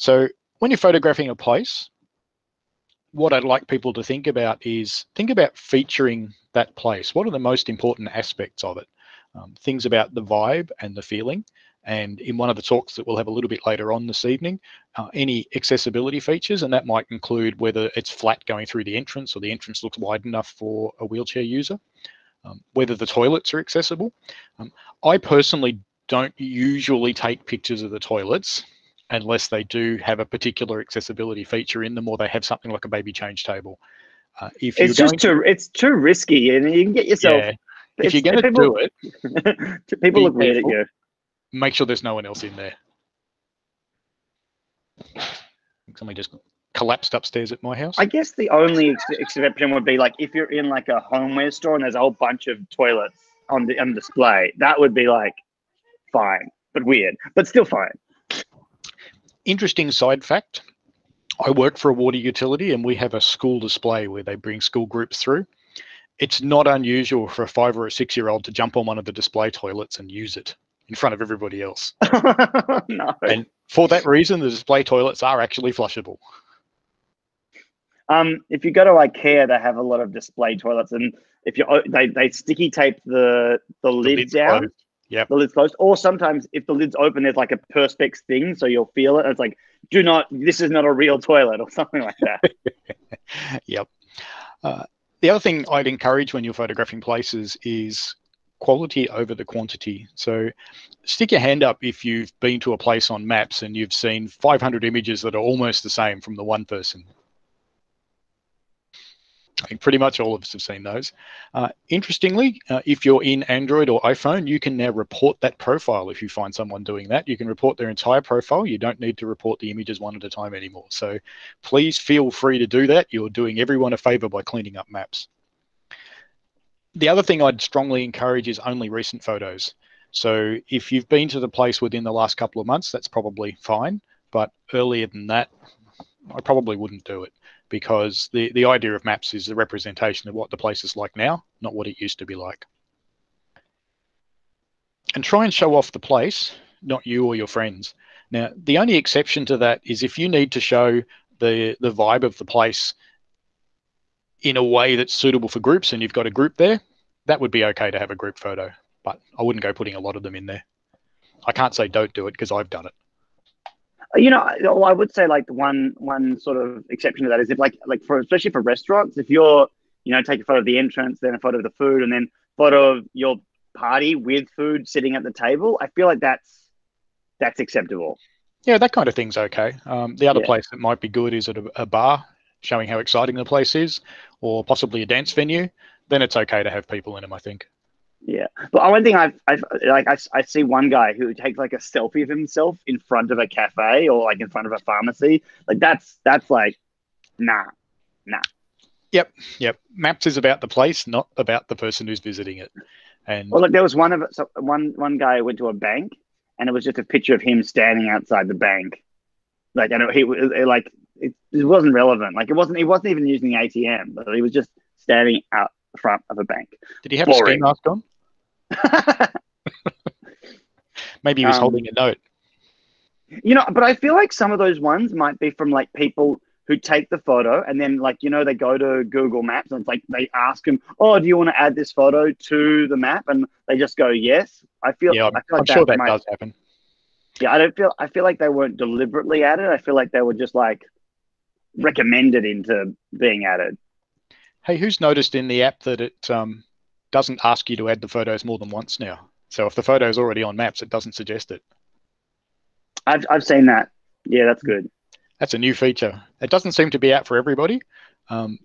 So when you're photographing a place, what I'd like people to think about is think about featuring that place. What are the most important aspects of it? Um, things about the vibe and the feeling. And in one of the talks that we'll have a little bit later on this evening, uh, any accessibility features, and that might include whether it's flat going through the entrance or the entrance looks wide enough for a wheelchair user, um, whether the toilets are accessible. Um, I personally don't usually take pictures of the toilets unless they do have a particular accessibility feature in them or they have something like a baby change table. Uh, if it's just too it's too risky and you can get yourself. Yeah, if you're going to do it, people look weird at you. Make sure there's no one else in there. Somebody just collapsed upstairs at my house. I guess the only exception would be like if you're in like a homeware store and there's a whole bunch of toilets on the on display. That would be like fine, but weird, but still fine interesting side fact I work for a water utility and we have a school display where they bring school groups through. It's not unusual for a five or a six year old to jump on one of the display toilets and use it in front of everybody else. no. And for that reason, the display toilets are actually flushable. Um, if you go to IKEA, they have a lot of display toilets, and if you they, they sticky tape the the, the lid down. Yeah. The lid's closed. Or sometimes if the lid's open, there's like a perspex thing, so you'll feel it. It's like, do not, this is not a real toilet or something like that. yep. Uh, the other thing I'd encourage when you're photographing places is quality over the quantity. So stick your hand up if you've been to a place on maps and you've seen 500 images that are almost the same from the one person. I think pretty much all of us have seen those. Uh, interestingly, uh, if you're in Android or iPhone, you can now report that profile if you find someone doing that. You can report their entire profile. You don't need to report the images one at a time anymore. So please feel free to do that. You're doing everyone a favor by cleaning up maps. The other thing I'd strongly encourage is only recent photos. So if you've been to the place within the last couple of months, that's probably fine. But earlier than that, I probably wouldn't do it because the, the idea of maps is the representation of what the place is like now, not what it used to be like. And try and show off the place, not you or your friends. Now, the only exception to that is if you need to show the, the vibe of the place in a way that's suitable for groups and you've got a group there, that would be okay to have a group photo. But I wouldn't go putting a lot of them in there. I can't say don't do it because I've done it you know, I would say like the one one sort of exception to that is if like like for especially for restaurants, if you're you know take a photo of the entrance, then a photo of the food, and then photo of your party with food sitting at the table, I feel like that's that's acceptable. Yeah, that kind of thing's okay. Um, the other yeah. place that might be good is at a, a bar, showing how exciting the place is, or possibly a dance venue. Then it's okay to have people in them. I think. Yeah, but one thing I've, I've like I, I see one guy who takes like a selfie of himself in front of a cafe or like in front of a pharmacy. Like that's that's like, nah, nah. Yep, yep. Maps is about the place, not about the person who's visiting it. And well, look, there was one of. So one one guy went to a bank, and it was just a picture of him standing outside the bank. Like, and it, he it, like it, it wasn't relevant. Like, it wasn't. He wasn't even using the ATM, but he was just standing out front of a bank. Did he have Boring. a ski mask on? Maybe he was um, holding a note. You know, but I feel like some of those ones might be from like people who take the photo and then like you know they go to Google Maps and it's like they ask them, "Oh, do you want to add this photo to the map?" and they just go, "Yes." I feel. Yeah, I feel like I'm that sure that might, does happen. Yeah, I don't feel. I feel like they weren't deliberately added. I feel like they were just like recommended into being added. Hey, who's noticed in the app that it um, doesn't ask you to add the photos more than once now. So if the photo is already on maps, it doesn't suggest it. I've, I've seen that. Yeah, that's good. That's a new feature. It doesn't seem to be out for everybody. Um,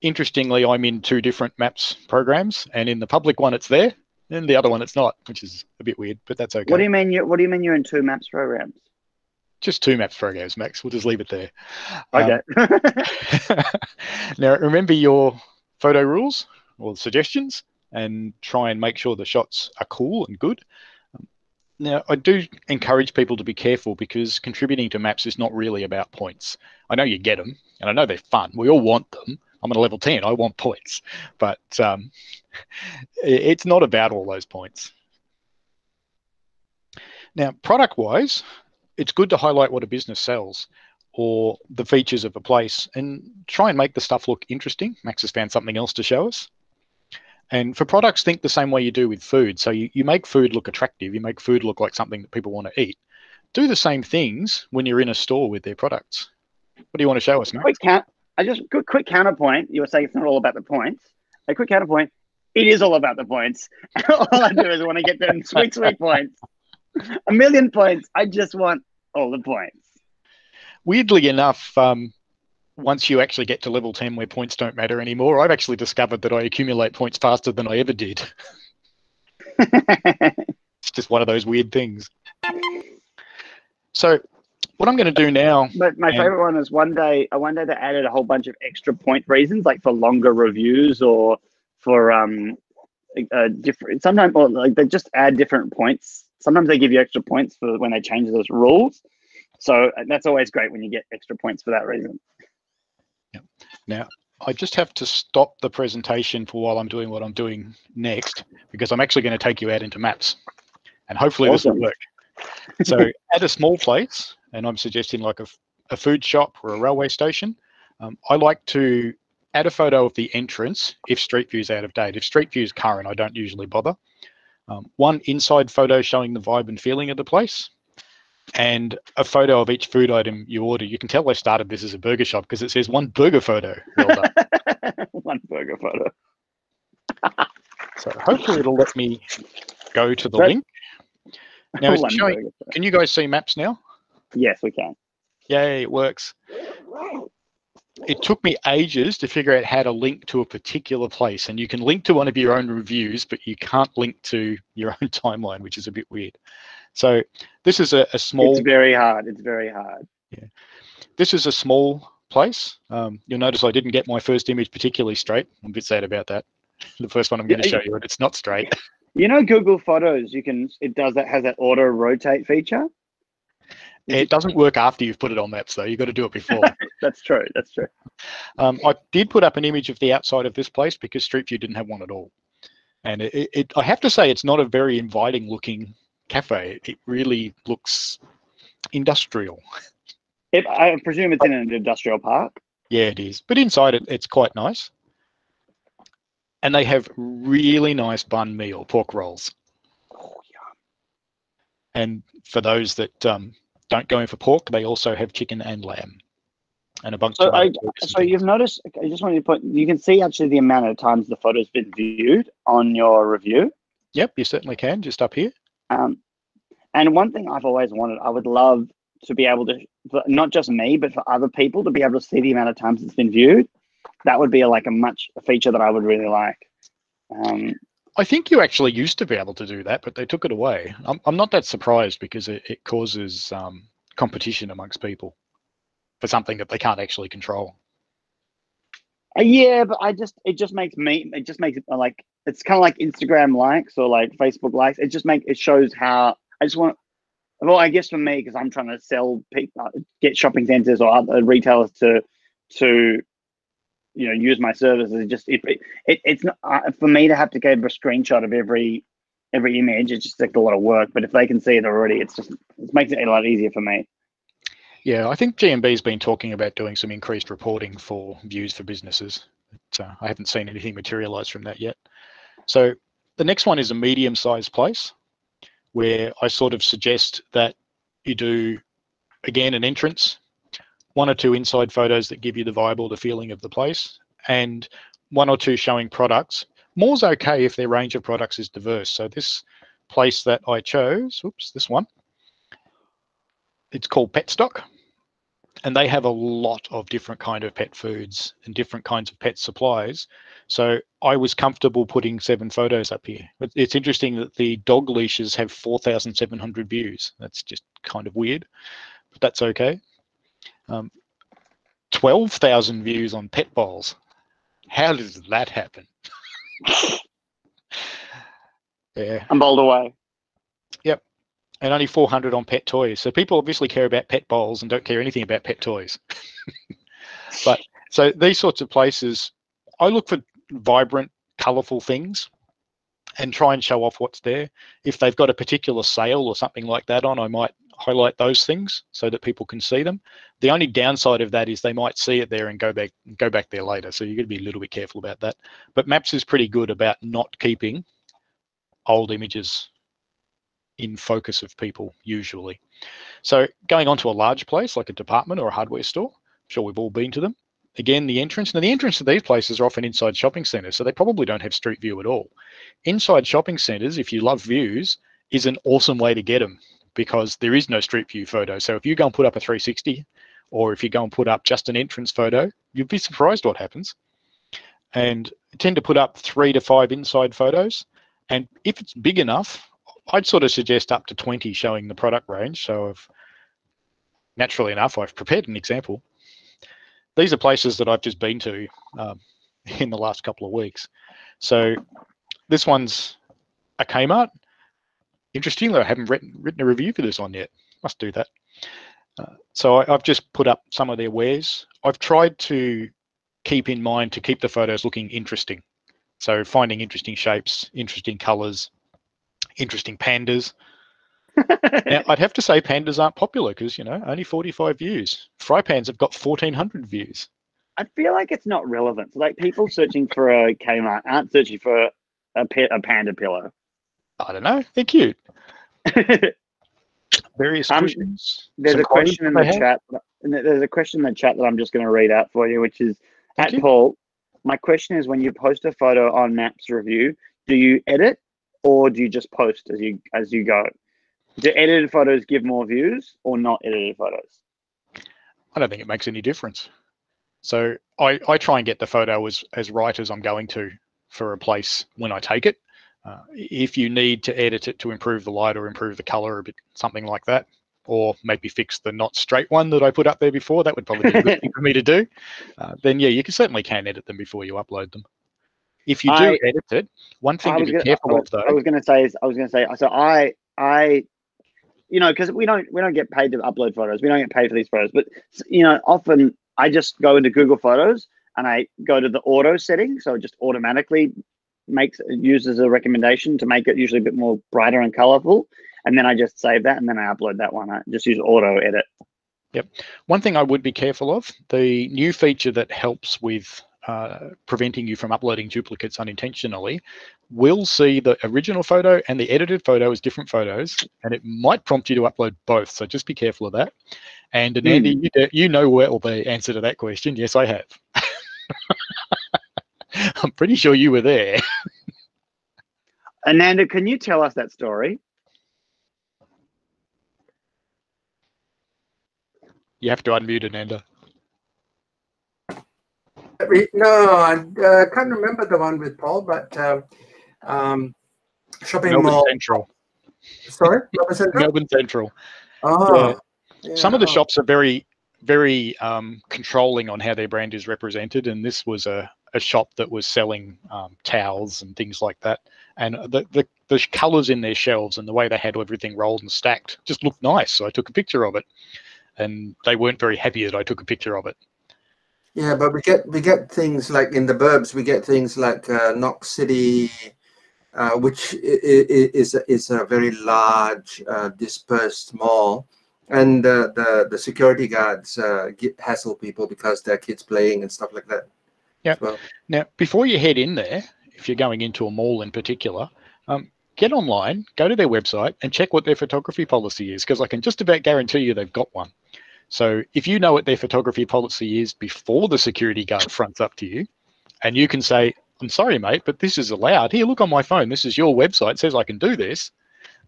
interestingly, I'm in two different maps programs, and in the public one, it's there, and the other one, it's not, which is a bit weird, but that's okay. What do you mean? You, what do you mean you're in two maps programs? Just two maps programs, Max. We'll just leave it there. Okay. Um, now, remember your photo rules or suggestions and try and make sure the shots are cool and good. Um, now, I do encourage people to be careful because contributing to maps is not really about points. I know you get them and I know they're fun. We all want them, I'm at a level 10. I want points. But um, it's not about all those points. Now, product wise, it's good to highlight what a business sells or the features of a place and try and make the stuff look interesting. Max has found something else to show us. And for products, think the same way you do with food. So you, you make food look attractive, you make food look like something that people want to eat. Do the same things when you're in a store with their products. What do you want to show us, Max? Quick count. I just quick, quick counterpoint. You were saying it's not all about the points. A quick counterpoint. It is all about the points. all I do is I want to get them sweet, sweet points. A million points. I just want all the points. Weirdly enough, um, once you actually get to level 10 where points don't matter anymore, I've actually discovered that I accumulate points faster than I ever did. it's just one of those weird things. So what I'm going to do now. But my and, favorite one is one day. One day they added a whole bunch of extra point reasons, like for longer reviews or for um, uh, different. Sometimes, or like they just add different points. Sometimes they give you extra points for when they change those rules. So uh, that's always great when you get extra points for that reason. Yeah. Now, I just have to stop the presentation for while I'm doing what I'm doing next, because I'm actually going to take you out into maps. And hopefully awesome. this will work. So at a small place, and I'm suggesting like a, a food shop or a railway station, um, I like to add a photo of the entrance if Street View is out of date. If Street View is current, I don't usually bother. Um, one inside photo showing the vibe and feeling of the place and a photo of each food item you order. You can tell they started this as a burger shop because it says one burger photo. Well one burger photo. so hopefully it'll let me go to the link. Now, showing, can you guys see maps now? Yes, we can. Yay, it works. It took me ages to figure out how to link to a particular place. And you can link to one of your own reviews, but you can't link to your own timeline, which is a bit weird. So this is a, a small. It's very hard. It's very hard. Yeah, this is a small place. Um, you'll notice I didn't get my first image particularly straight. I'm a bit sad about that. The first one I'm going to show you, and it's not straight. You know, Google Photos, you can it does that has that auto rotate feature. It doesn't work after you've put it on maps, though. You've got to do it before. That's true. That's true. Um, I did put up an image of the outside of this place because Street View didn't have one at all. And it, it, I have to say, it's not a very inviting looking cafe. It really looks industrial. I presume it's in an industrial park. Yeah, it is. But inside it, it's quite nice. And they have really nice banh mi pork rolls. Oh, yeah. And for those that um, don't go in for pork, they also have chicken and lamb. And a bunch so of I, so you've noticed I just wanted to put you can see actually the amount of times the photo's been viewed on your review. Yep, you certainly can, just up here. Um, and one thing I've always wanted, I would love to be able to, not just me, but for other people to be able to see the amount of times it's been viewed. That would be a, like a much a feature that I would really like. Um, I think you actually used to be able to do that, but they took it away. I'm, I'm not that surprised because it, it causes um, competition amongst people for something that they can't actually control. Uh, yeah, but I just it just makes me it just makes it like it's kind of like Instagram likes or like Facebook likes. It just make it shows how I just want. Well, I guess for me, because I'm trying to sell people, uh, get shopping centers or other retailers to to you know use my services. It just it, it it's not uh, for me to have to give a screenshot of every every image. It's just like a lot of work. But if they can see it already, it's just it makes it a lot easier for me. Yeah, I think GMB's been talking about doing some increased reporting for views for businesses. But, uh, I haven't seen anything materialize from that yet. So the next one is a medium-sized place where I sort of suggest that you do, again, an entrance, one or two inside photos that give you the vibe or the feeling of the place, and one or two showing products. More's okay if their range of products is diverse. So this place that I chose, oops, this one, it's called Petstock and they have a lot of different kind of pet foods and different kinds of pet supplies. So I was comfortable putting seven photos up here. But it's interesting that the dog leashes have 4,700 views. That's just kind of weird, but that's okay. Um, 12,000 views on pet bowls. How does that happen? yeah. I'm bowled away Yep. and only 400 on pet toys. So people obviously care about pet bowls and don't care anything about pet toys. but So these sorts of places, I look for vibrant, colourful things and try and show off what's there. If they've got a particular sale or something like that on, I might highlight those things so that people can see them. The only downside of that is they might see it there and go back go back there later. So you've got to be a little bit careful about that. But Maps is pretty good about not keeping old images in focus of people usually. So going on to a large place like a department or a hardware store, I'm sure we've all been to them. Again, the entrance. Now, the entrance to these places are often inside shopping centres, so they probably don't have street view at all. Inside shopping centres, if you love views, is an awesome way to get them because there is no street view photo. So if you go and put up a 360, or if you go and put up just an entrance photo, you'd be surprised what happens. And I tend to put up three to five inside photos. And if it's big enough, I'd sort of suggest up to 20 showing the product range. So naturally enough, I've prepared an example. These are places that I've just been to um, in the last couple of weeks. So this one's a Kmart. Interestingly, I haven't written, written a review for this one yet. Must do that. Uh, so I, I've just put up some of their wares. I've tried to keep in mind to keep the photos looking interesting. So finding interesting shapes, interesting colors, interesting pandas. now, I'd have to say pandas aren't popular because, you know, only 45 views. Fry pans have got 1,400 views. I feel like it's not relevant. like people searching for a Kmart aren't searching for a, a panda pillow. I don't know. They're cute. Various um, questions. There's a question in the have. chat. There's a question in the chat that I'm just going to read out for you, which is Thank at you. Paul. My question is: When you post a photo on Maps Review, do you edit or do you just post as you as you go? Do edited photos give more views or not edited photos? I don't think it makes any difference. So I, I try and get the photo as, as right as I'm going to for a place when I take it. Uh, if you need to edit it to improve the light or improve the color a bit, something like that, or maybe fix the not straight one that I put up there before, that would probably be a good thing for me to do. Uh, then yeah, you can certainly can edit them before you upload them. If you do I, edit it, one thing to be gonna, careful was, of though. I was going to say is I was going to say so I I you know because we don't we don't get paid to upload photos. We don't get paid for these photos, but you know often I just go into Google Photos and I go to the auto setting, so it just automatically makes uses a recommendation to make it usually a bit more brighter and colorful, and then I just save that and then I upload that one. I just use auto edit. Yep. One thing I would be careful of the new feature that helps with uh, preventing you from uploading duplicates unintentionally will see the original photo and the edited photo as different photos, and it might prompt you to upload both. So just be careful of that. And Andy, mm. you, you know well the answer to that question. Yes, I have. I'm pretty sure you were there. Ananda, can you tell us that story? You have to unmute Ananda. No, I uh, can't remember the one with Paul, but um, um, shopping Melbourne mall. Central. Sorry, Melbourne Central. Melbourne Central. Oh, yeah. Yeah. Some of the shops are very, very um, controlling on how their brand is represented, and this was a, a shop that was selling um, towels and things like that. And the, the the colors in their shelves and the way they had everything rolled and stacked just looked nice. So I took a picture of it, and they weren't very happy that I took a picture of it. Yeah, but we get we get things like in the burbs, we get things like uh, Knox City, uh, which is is a very large uh, dispersed mall, and uh, the the security guards uh, hassle people because their kids playing and stuff like that. Yeah. Well. Now, before you head in there, if you're going into a mall in particular, um, get online, go to their website, and check what their photography policy is, because I can just about guarantee you they've got one. So if you know what their photography policy is before the security guard fronts up to you, and you can say, I'm sorry, mate, but this is allowed. Here, look on my phone. This is your website. It says I can do this.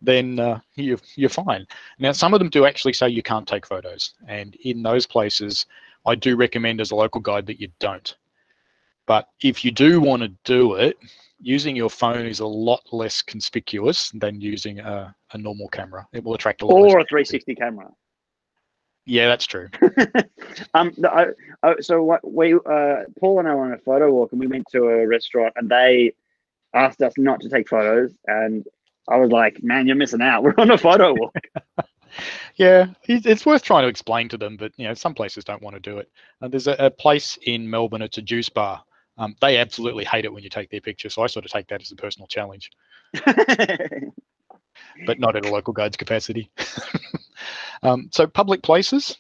Then uh, you're, you're fine. Now, some of them do actually say you can't take photos. And in those places, I do recommend as a local guide that you don't. But if you do want to do it, using your phone is a lot less conspicuous than using a, a normal camera. It will attract a lot. Or a 360 camera. Yeah, that's true. um, I, I, so what we uh, Paul and I were on a photo walk, and we went to a restaurant, and they asked us not to take photos, and I was like, "Man, you're missing out. We're on a photo walk." yeah, it's worth trying to explain to them, but you know, some places don't want to do it. And there's a, a place in Melbourne, it's a juice bar. Um, they absolutely hate it when you take their picture, so I sort of take that as a personal challenge, but not in a local guide's capacity. um, so public places,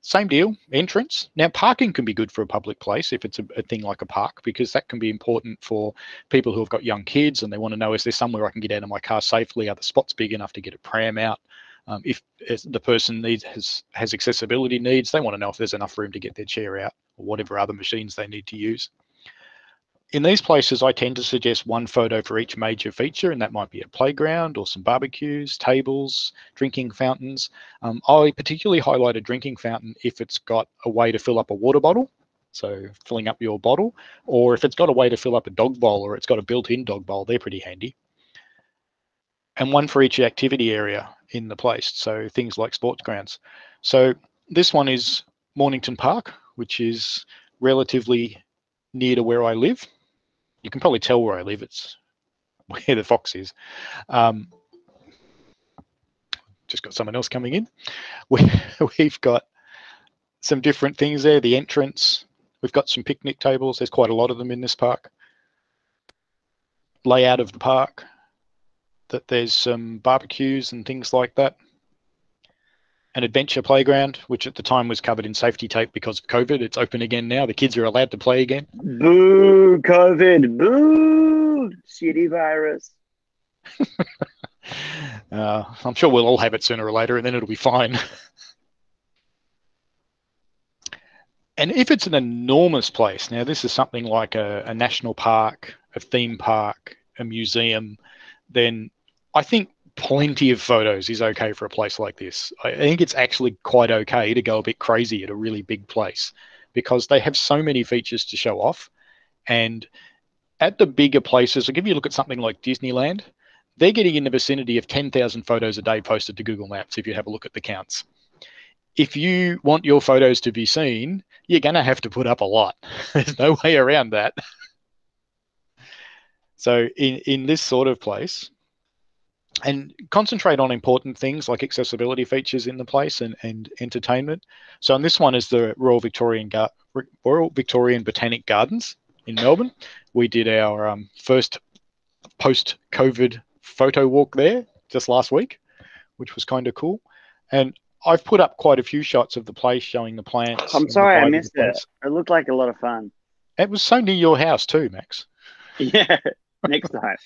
same deal, entrance. Now, parking can be good for a public place if it's a, a, thing like a park, because that can be important for people who have got young kids and they want to know is there somewhere I can get out of my car safely? Are the spots big enough to get a pram out? Um, if, the person needs has has accessibility needs, they want to know if there's enough room to get their chair out or whatever other machines they need to use in these places, I tend to suggest one photo for each major feature, and that might be a playground or some barbecues, tables, drinking fountains. Um, I particularly highlight a drinking fountain if it's got a way to fill up a water bottle, so filling up your bottle, or if it's got a way to fill up a dog bowl or it's got a built-in dog bowl, they're pretty handy. And one for each activity area in the place, so things like sports grounds. So this one is Mornington Park, which is relatively near to where I live you can probably tell where I live. It's where the fox is. Um, just got someone else coming in. We, we've got some different things there. The entrance. We've got some picnic tables. There's quite a lot of them in this park. Layout of the park. That there's some barbecues and things like that an adventure playground, which at the time was covered in safety tape because of COVID. It's open again now. The kids are allowed to play again. Boo, COVID. Boo, shitty virus. uh, I'm sure we'll all have it sooner or later, and then it'll be fine. and if it's an enormous place, now this is something like a, a national park, a theme park, a museum, then I think plenty of photos is okay for a place like this. I think it's actually quite okay to go a bit crazy at a really big place because they have so many features to show off. And at the bigger places, I'll give you a look at something like Disneyland, they're getting in the vicinity of 10,000 photos a day posted to Google Maps if you have a look at the counts. If you want your photos to be seen, you're going to have to put up a lot. There's no way around that. so in, in this sort of place, and concentrate on important things like accessibility features in the place and, and entertainment. So, on this one is the Royal Victorian Gar- Royal Victorian Botanic Gardens in Melbourne. We did our um, first post-COVID photo walk there just last week, which was kind of cool. And I've put up quite a few shots of the place showing the plants. I'm sorry, I missed it. It looked like a lot of fun. It was so near your house too, Max. Yeah, next time.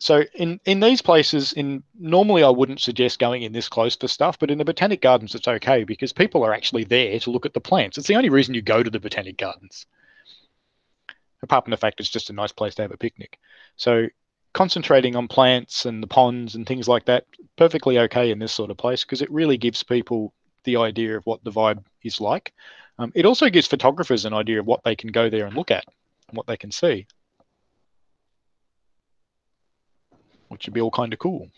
So in in these places, in normally I wouldn't suggest going in this close for stuff, but in the botanic gardens it's okay because people are actually there to look at the plants. It's the only reason you go to the botanic gardens. Apart from the fact it's just a nice place to have a picnic. So concentrating on plants and the ponds and things like that, perfectly okay in this sort of place because it really gives people the idea of what the vibe is like. Um, it also gives photographers an idea of what they can go there and look at and what they can see. which would be all kind of cool.